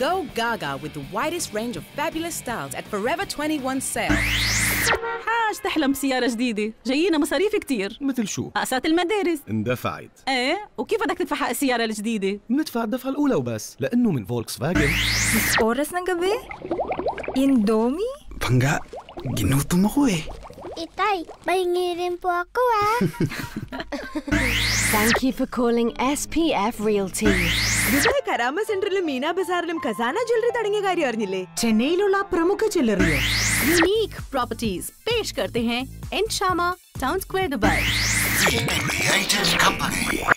Go Gaga with the widest range of fabulous styles at Forever 21 sale. حاج تحلم بسيارة جديدة جايينا مصاريف كتير مثل شو؟ أقساط المدارس اندفعت إيه وكيف بدك تدفع حق السيارة الجديدة؟ بندفع الدفعة الأولى وبس لأنه من فولكس فاجن سبورس نقبي؟ يندومي؟ بانجا جنوتو مغوي إيتاي بينيرين بواقوا Thank you for calling SPF Realty. Dubai Karama സെന്ററിലും മീന ബസാറിലും ഖസാന ജ്വല്ലറി തുടങ്ങിയ കാര്യം അറിഞ്ഞില്ലേ ചെന്നൈയിലുള്ള പ്രമുഖ ജ്വല്ലറിയോ यूनिक प्रॉपर्टीज पेश करते हैं इन शामा town square Dubai The Creative Company.